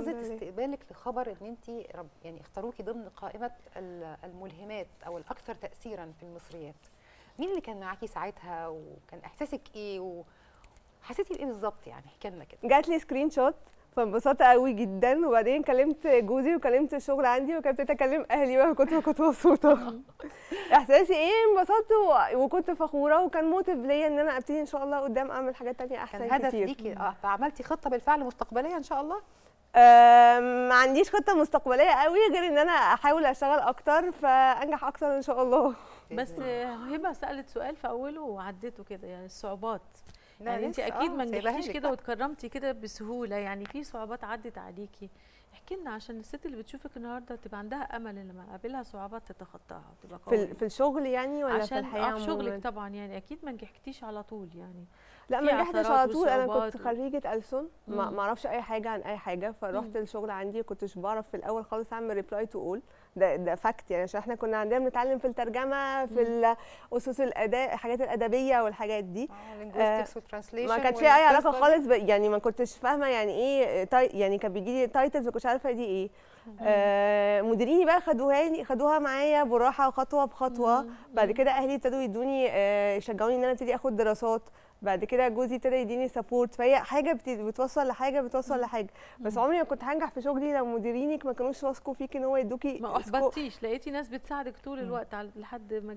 لحظه. استقبالك لخبر إن أنت يعني اختاروكي ضمن قائمة ال- الملهمات أو الأكثر تاثيرا في المصريات. مين اللي كان معاكي ساعتها وكان إحساسك إيه وحسيتي بإيه بالظبط يعني؟ احكي لنا كده. جات لي screenshot فانبسطت قوي جدا وبعدين كلمت جوزي وكلمت الشغل عندي وكنت اكلم أهلي بقى كنت كنت مبسوطة. إحساسي إيه؟ انبسطت و- وكنت فخورة وكان motive ليا إن أنا أبتدي إن شاء الله قدام أعمل حاجات تانية أحسن كان هدف كتير. ليكي آه فعملتي خطة بالفعل مستقبلية إن شاء الله؟ ما عنديش خطة مستقبلية قوي غير إن أنا أحاول أشتغل أكتر فأنجح أكتر إن شاء الله. بس هبة سألت سؤال في أوله وعدته كده يعني الصعوبات. يعني انت أكيد آه، ما نجحتيش كده. واتكرمتي كده بسهولة يعني في صعوبات عدت عليكي. احكي لنا عشان الست اللي بتشوفك النهارده تبقى عندها أمل إن لما قابلها صعوبات تتخطاها وتبقى في قوية. في الشغل يعني ولا في عشان الحياة آه في؟ شغلك طبعا يعني أكيد ما نجحتيش على طول يعني لا ما نجحتش على طول. أنا كنت خريجة ألسن ما أعرفش أي حاجة عن أي حاجة فرحت. الشغل عندي كنتش بعرف في الأول خالص أعمل reply to all ده ده fact يعني عشان إحنا كنا عندنا بنتعلم في الترجمة في أسس الأداء الحاجات الأدبية والحاجات دي. linguistics و translation ما كانش ليها أي علاقة خالص ب... يعني ما كنتش فاهمة يعني إيه تاي... يعني كان بيجي لي titles ما كنتش عارفة دي إيه. آه مديريني بقى خدوها لي خدوها معايا بالراحه خطوه بخطوة. بعد كده أهلي ابتدوا يدوني آه يشجعوني إن أنا ابتدي آخد دراسات. بعد كده جوزي ابتدى يديني support فهي حاجة بت- بتوصل لحاجة بتوصل لحاجة. بس عمري ما كنت هنجح في شغلي لو مديرينك ما كانوش واثقوا فيك إن هو يدوكي ما أحبطتيش. لقيتي ناس بتساعدك طول الوقت على لحد ما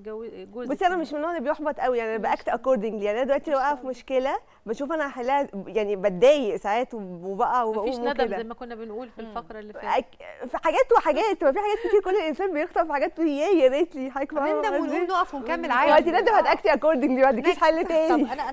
جوزك بصي أنا. مش من النوع اللي بيحبط قوي. يعني ب act accordingly يعني أنا دلوقتي لو واقعه في مشكلة بشوف أنا هحلها يعني بتضايق ساعات وبقى مفيش وبقوم ندم وكده زي ما كنا بنقول في الفقرة اللي فاتت. في حاجات وحاجات. ما في حاجات كتير كل إنسان بيخطئ في حاجات. يا يا ريت لي حضرتك فاهمة نندم؟ ونقوم نقف ونكمل عادي. ندم هتأكتي اكوردنجلي ما عندكيش حل تاني. أنا